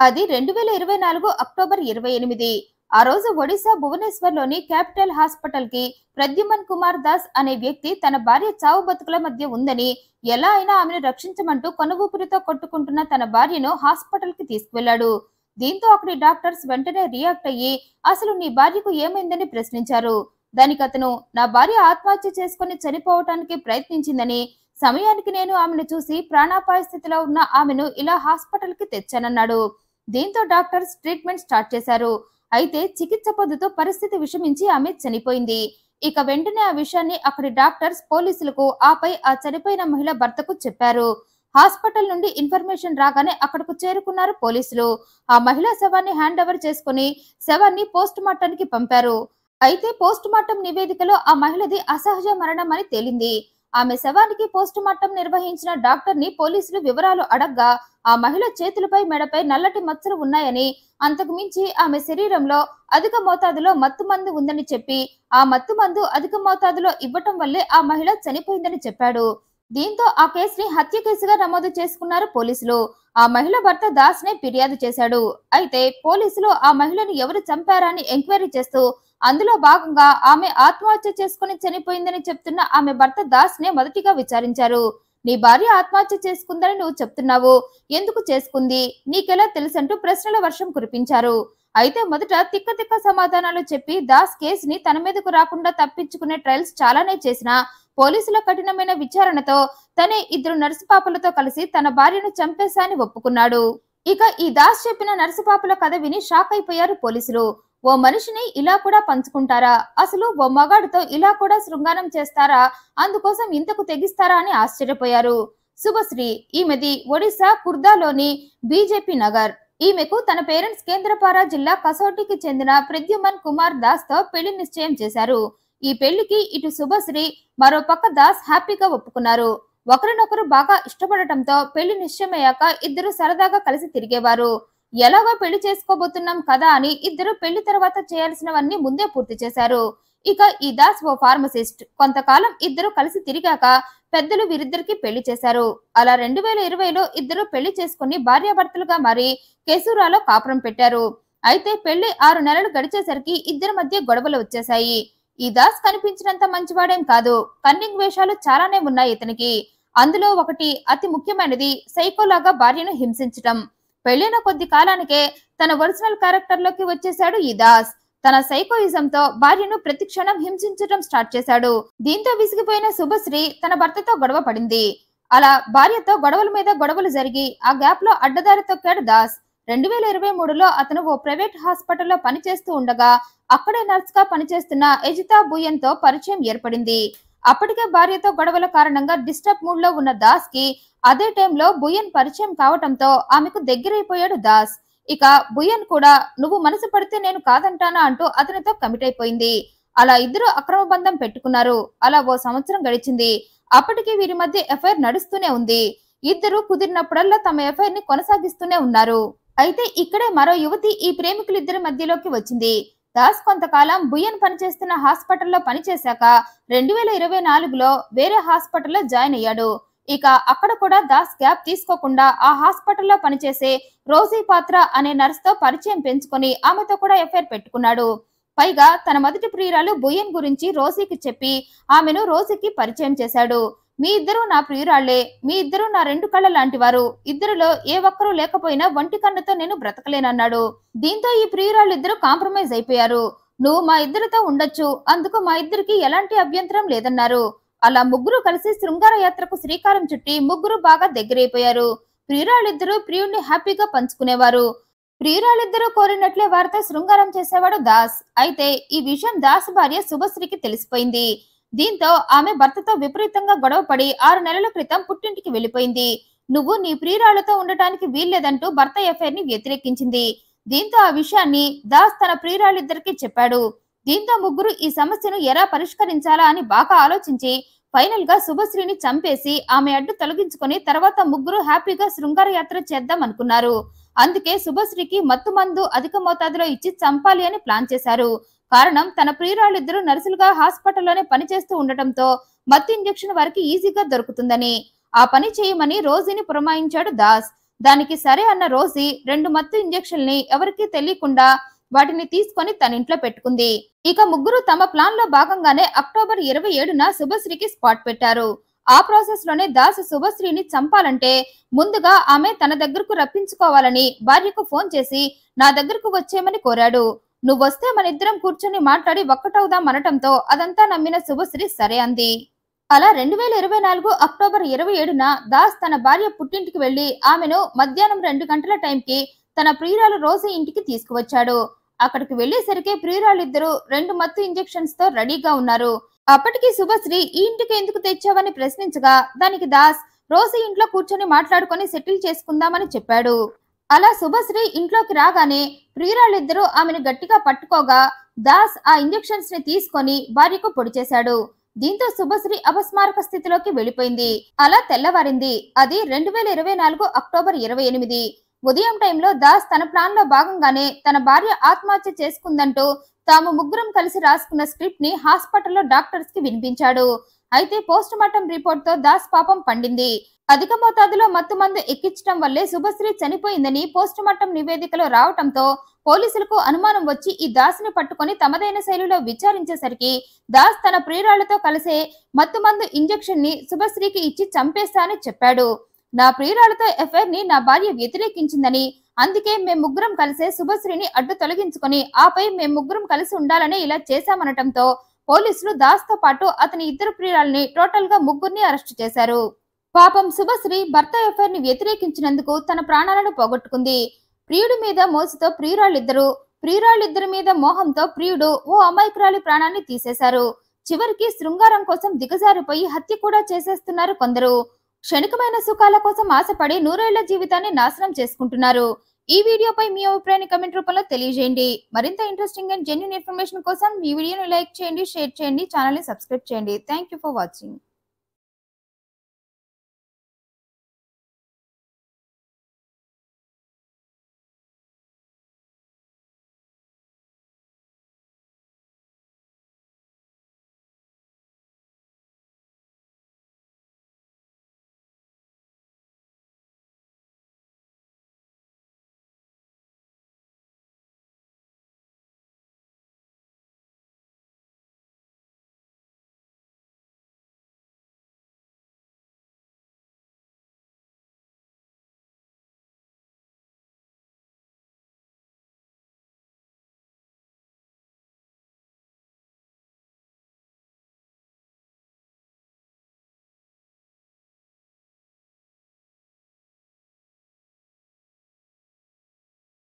అది రెండు వేల ఇరవై నాలుగు అక్టోబర్ ఇరవై ఎనిమిది. ఆ రోజు ఒడిశా భువనేశ్వర్లోని క్యాపిటల్ హాస్పిటల్కి ప్రద్యుమన్ కుమార్ దాస్ అనే వ్యక్తి తన భార్య చావు బతుకుల మధ్య ఉందని ఎలా అయినా ఆమెను రక్షించమంటూ కొనవూపిరితో కొట్టుకుంటున్న తన భార్యను హాస్పిటల్కి తీసుకువెళ్ళాడు దీంతో అక్కడి డాక్టర్స్ వెంటనే రియాక్ట్ అయ్యి అసలు నీ భార్యకు ఏమైందని ప్రశ్నించారు. దానికి అతను నా భార్య ఆత్మహత్య చేసుకుని చనిపోవటానికి ప్రయత్నించిందని సమయానికి నేను ఆమెను చూసి ప్రాణాపాయ స్థితిలో ఉన్న ఆమెను ఇలా హాస్పిటల్కి తెచ్చానన్నాడు. దీంతో డాక్టర్స్ ట్రీట్మెంట్ స్టార్ట్ చేశారు. అయితే చికిత్స పొందుతూ పరిస్థితి విషమించి ఆమె చనిపోయింది. ఇక వెంటనే ఆ విషయాన్ని అక్కడి డాక్టర్స్ పోలీసులకు ఆపై ఆ చనిపోయిన మహిళ భర్తకు చెప్పారు. హాస్పిటల్ నుండి ఇన్ఫర్మేషన్ రాగానే అక్కడకు చేరుకున్నారు పోలీసులు. ఆ మహిళ శవాన్ని హ్యాండ్ ఓవర్ చేసుకుని శవాన్ని పోస్ట్ మార్టానికి పంపారు. అయితే పోస్ట్ మార్టం నివేదికలో ఆ మహిళది అసహజ మరణం అని తేలింది. ఆమె శవానికి పోస్ట్ మార్టం నిర్వహించిన డాక్టర్ని పోలీసులు వివరాలు అడగ్గా ఆ మహిళ చేతులపై మెడపై నల్లటి మచ్చలు ఉన్నాయని అంతకు మించి ఆమె శరీరంలో అధిక మోతాదులో మత్తు మందు ఉందని చెప్పి ఆ మత్తు మందు అధిక మోతాదులో ఇవ్వటం వల్లే ఆ మహిళ చనిపోయిందని చెప్పాడు. దీంతో ఆ కేసుని హత్య కేసుగా నమోదు చేసుకున్నారు పోలీసులు. ఆ మహిళ భర్త దాస్ నే ఫిర్యాదు చేశాడు. అయితే పోలీసులు ఆ మహిళను ఎవరు చంపారా అని ఎంక్వైరీ చేస్తూ అందులో భాగంగా ఆమె ఆత్మహత్య చేసుకుని చనిపోయిందని చెప్తున్న ఆమె భర్త దాస్ నే మొదటిగా విచారించారు. నీ భార్య ఆత్మహత్య చేసుకుందని నువ్వు చెప్తున్నావు. ఎందుకు చేసుకుంది? నీకెలా తెలుసంటూ ప్రశ్నల వర్షం కురిపించారు. అయితే మొదట తిక్క తిక్క సమాధానాలు చెప్పి దాస్ కేసుని తన మీదకు రాకుండా తప్పించుకునే ట్రయల్స్ చాలానే చేసినా పోలీసుల కఠినమైన విచారణతో తనే ఇద్దరు నర్సు పాపలతో కలిసి తన భార్యను చంపేశా అని ఒప్పుకున్నాడు. ఇక ఈ దాస్ చెప్పిన నర్సు పాపల కథ విని షాక్ అయిపోయారు పోలీసులు. ఓ మనిషిని ఇలా కూడా పంచుకుంటారా? అసలు ఓ మగాడితో ఇలా కూడా శృంగారం చేస్తారా? అందుకోసం ఇంతకు తెగిస్తారా అని ఆశ్చర్యపోయారు. శుభశ్రీ ఈమెది ఒడిశా కుర్దాలోని బీజేపీ నగర్. ఈమెకు తన పేరెంట్స్ కేంద్రపారా జిల్లా కసోటికి చెందిన ప్రద్యుమన్ కుమార్ దాస్తో పెళ్ళి నిశ్చయం చేశారు. ఈ పెళ్ళికి ఇటు శుభశ్రీ మరో పక్క దాస్ హ్యాపీగా ఒప్పుకున్నారు. ఒకరినొకరు బాగా ఇష్టపడటంతో పెళ్ళి నిశ్చయమయ్యాక ఇద్దరు సరదాగా కలిసి తిరిగేవారు. ఎలాగో పెళ్ళి చేసుకోబోతున్నాం కదా అని ఇద్దరు పెళ్ళి తర్వాత చేయాల్సినవన్నీ ముందే పూర్తి చేశారు. ఇక ఈ దాస్ ఓ ఫార్మసిస్ట్. కొంతకాలం ఇద్దరు కలిసి తిరిగాక పెద్దలు వీరిద్దరికి పెళ్ళి చేశారు. అలా రెండు వేల ఇరవైలో ఇద్దరు పెళ్ళి చేసుకుని భార్యాభర్తలుగా మారి కేసూరాలో కాపురం పెట్టారు. అయితే పెళ్ళి ఆరు నెలలు గడిచేసరికి ఇద్దరి మధ్య గొడవలు వచ్చేశాయి. ఈ దాస్ కనిపించినంత మంచివాడేం కాదు. కన్నింగ్ వేషాలు చాలానే ఉన్నాయి ఇతనికి. అందులో ఒకటి అతి ముఖ్యమైనది సైకోలాగా భార్యను హింసించటం. పెళ్ళిన కొద్ది కాలానికే తన ఒరిజినల్ క్యారెక్టర్లోకి వచ్చేశాడు ఈ దాస్. తన సైకోయిజంతో భార్యను ప్రతి క్షణం హింసించడం స్టార్ట్ చేశాడు. దీంతో విసిగిపోయిన శుభశ్రీ తన భర్తతో గొడవ పడింది. అలా భార్యతో గొడవల మీద గొడవలు జరిగి ఆ గ్యాప్లో అడ్డదారి తొక్కాడు దాస్. రెండు వేల ఇరవై మూడులో అతను ఓ ప్రైవేట్ హాస్పిటల్లో పనిచేస్తూ ఉండగా అక్కడే నర్స్గా పనిచేస్తున్న ఎజితా బుయన్తో పరిచయం ఏర్పడింది. అప్పటికే భార్యతో గొడవల కారణంగా డిస్టర్బ్ మూడ్లో ఉన్న దాస్కి అదే టైంలో బుయన్ పరిచయం కావటంతో ఆమెకు దగ్గరైపోయాడు దాస్. ఇక బుయన్ కూడా నువ్వు మనసు పడితే నేను కాదంటానా? అంటూ అతనితో కమిట్ అయిపోయింది. అలా ఇద్దరు అక్రమ బంధం పెట్టుకున్నారు. అలా ఓ సంవత్సరం గడిచింది. అప్పటికి వీరి మధ్య ఎఫ్ఐఆర్ నడుస్తూనే ఉంది. ఇద్దరు కుదిరినప్పుడల్లా తమ ఎఫ్ఐఆర్ని కొనసాగిస్తూనే ఉన్నారు. అయితే ఇక్కడే మరో యువతి ఈ ప్రేమికులిద్దరి మధ్యలోకి వచ్చింది. దాస్ కొంతకాలం బుయన్ పనిచేస్తున్న హాస్పిటల్లో పనిచేశాక రెండు వేల ఇరవై నాలుగులో వేరే హాస్పిటల్లో జాయిన్ అయ్యాడు. ఇక అక్కడ కూడా దాస్ గ్యాప్ తీసుకోకుండా ఆ హాస్పిటల్లో పనిచేసే రోజీ పాత్ర అనే నర్స్తో పరిచయం పెంచుకొని ఆమెతో కూడా ఎఫ్ఐఆర్ పెట్టుకున్నాడు. పైగా తన మొదటి ప్రియురాలు బుయన్ గురించి రోజీకి చెప్పి ఆమెను రోజీకి పరిచయం చేశాడు. మీ ఇద్దరు నా ప్రియురాళ్ళే మీ ఇద్దరు నా రెండు కళ్ళ లాంటి వారు ఇద్దరిలో ఏ ఒక్కరూ లేకపోయినా ఒంటి కన్నుతో నేను బ్రతకలేనన్నాడు. దీంతో ఈ ప్రియురాళ్ళిద్దరూ కాంప్రమైజ్ అయిపోయారు. నువ్వు మా ఇద్దరితో ఉండొచ్చు అందుకు మా ఇద్దరికి ఎలాంటి అభ్యంతరం లేదన్నారు. అలా ముగ్గురు కలిసి శృంగార యాత్రకు శ్రీకారం చుట్టి ముగ్గురు బాగా దగ్గరైపోయారు. ప్రియురాళ్ళిద్దరూ ప్రియుణ్ణి హ్యాపీగా పంచుకునేవారు. ప్రియురాలిద్దరూ కోరినట్లే వారితో శృంగారం చేసేవాడు దాస్. అయితే ఈ విషయం దాస్ భార్య శుభశ్రీకి తెలిసిపోయింది. దీంతో ఆమె భర్తతో విపరీతంగా గొడవపడి ఆరు నెలల క్రితం పుట్టింటికి వెళ్ళిపోయింది నువ్వు నీ ప్రియురాళ్ళతో ఉండటానికి వీల్లేదంటూ భర్త ఎఫ్ఐఆర్ని వ్యతిరేకించింది. దీంతో ఆ విషయాన్ని దాస్ తన ప్రియురాళ్ళిద్దరికి చెప్పాడు. దీంతో ముగ్గురు ఈ సమస్యను ఎలా పరిష్కరించాలా అని బాగా ఆలోచించి ఫైనల్గా శుభశ్రీని చంపేసి ఆమె అడ్డు తొలగించుకొని తర్వాత ముగ్గురు హ్యాపీగా శృంగార యాత్ర చేద్దాం అనుకున్నారు. అందుకే శుభశ్రీకి మత్తు మందు అధిక మోతాదులో ఇచ్చి చంపాలి అని ప్లాన్ చేశారు. కారణం తన ప్రియురాలిద్దరూ నర్సులుగా హాస్పిటల్లోనే పనిచేస్తూ ఉండటంతో మత్తు ఇంజెక్షన్ వారికి ఈజీగా దొరుకుతుందని. ఆ పని చేయమని రోజీని పురమాయించాడు దాస్. దానికి సరే అన్న రోజీ రెండు మత్తు ఇంజెక్షన్ని ఎవరికీ తెలియకుండా వాటిని తీసుకొని తన ఇంట్లో పెట్టుకుంది. ఇక ముగ్గురు తమ ప్లాన్లో భాగంగానే అక్టోబర్ ఇరవై ఏడున శుభశ్రీకి స్పాట్ పెట్టారు. ఆ ప్రాసెస్లోనే దాస్ శుభశ్రీని చంపాలంటే ముందుగా ఆమె తన దగ్గరకు రప్పించుకోవాలని భార్యకు ఫోన్ చేసి నా దగ్గరకు వచ్చేయమని కోరాడు. నువ్వొస్తే మన ఇద్దరం కూర్చొని మాట్లాడి ఒక్కటవుదాం అనటంతో అదంతా నమ్మిన శుభశ్రీ సరే అంది. అలా రెండు వేల ఇరవై నాలుగు అక్టోబర్ ఇరవై ఏడున దాస్ తన భార్య పుట్టింటికి వెళ్ళి ఆమెను మధ్యాహ్నం రెండు గంటల టైంకి తన ప్రియురాలు రోజు ఇంటికి తీసుకువచ్చాడు. అక్కడికి వెళ్ళేసరికి ప్రియురాలిద్దరూ రెండు మత్తు ఇంజెక్షన్స్తో రెడీగా ఉన్నారు. అప్పటికి శుభశ్రీ ఈ ఇంటికి ఎందుకు తెచ్చావని ప్రశ్నించగా దానికి దాస్ రోజు ఇంట్లో కూర్చొని మాట్లాడుకొని సెటిల్ చేసుకుందామని చెప్పాడు. అలా శుభశ్రీ ఇంట్లోకి రాగానే ప్రియురాలిద్దరూ ఆమెను గట్టిగా పట్టుకోగా దాస్ ఆ ఇంజెక్షన్స్ని తీసుకొని భార్యకు పొడి చేశాడు. దీంతో శుభశ్రీ అపస్మారక స్థితిలోకి వెళ్ళిపోయింది అలా తెల్లవారింది. అది రెండు వేల ఇరవై నాలుగు అక్టోబర్ ఇరవై ఎనిమిది. ఉదయం టైంలో దాస్ తన ప్లాన్లో భాగంగానే తన భార్య ఆత్మహత్య చేసుకుందంటూ తాము ముగ్గురం కలిసి రాసుకున్న స్క్రిప్ట్ని హాస్పిటల్లో డాక్టర్స్కి వినిపించాడు. అయితే పోస్ట్ మార్టం రిపోర్ట్తో దాస్ పాపం పండింది. అధిక మోతాదులో మత్తు మందు ఎక్కించడం వల్లే శుభశ్రీ చనిపోయిందని పోస్ట్ మార్టం నివేదికలో రావటంతో పోలీసులకు అనుమానం వచ్చి ఈ దాస్ని పట్టుకొని తమదైన శైలిలో విచారించేసరికి దాస్ తన ప్రియురాళ్ళతో కలిసే మత్తు మందు ఇంజెక్షన్ని శుభశ్రీకి ఇచ్చి చంపేస్తా అని చెప్పాడు. నా ప్రియురాలతో ఎఫ్ఐఆర్ని నా భార్య వ్యతిరేకించిందని అందుకే మేము ముగ్గురం కలిసే శుభశ్రీని అడ్డు తొలగించుకొని ఆపై మేము ముగ్గురం కలిసి ఉండాలని ఇలా చేశామనటంతో పోలీసులు దాస్తో పాటు అతని ఇద్దరు ప్రియురాల్ని టోటల్గా ముగ్గురిని అరెస్టు చేశారు. పాపం శుభశ్రీ భర్త ఎఫ్ఐఆర్ని వ్యతిరేకించినందుకు తన ప్రాణాలను పోగొట్టుకుంది. ప్రియుడి మీద మోసుతో ప్రియురాళ్ళిద్దరు ప్రియురాళ్ళిద్దరి మీద మోహంతో ప్రియుడు ఓ అమాయకురాలి ప్రాణాన్ని తీసేశారు. చివరికి శృంగారం కోసం దిగజారిపోయి హత్య కూడా చేసేస్తున్నారు కొందరు. క్షణికమైన సుఖాల కోసం ఆశపడి నూరేళ్ళ జీవితాన్ని నాశనం చేసుకుంటున్నారు. ఈ వీడియోపై మీ అభిప్రాయాన్ని కమెంట్ రూపంలో తెలియజేయండి. మరింత ఇంట్రెస్టింగ్ అండ్ జెన్యున్ ఇన్ఫర్మేషన్ కోసం ఈ వీడియోను లైక్ చేయండి షేర్ చేయండి ఛానల్ని సబ్స్క్రైబ్ చేయండి. Thank you for watching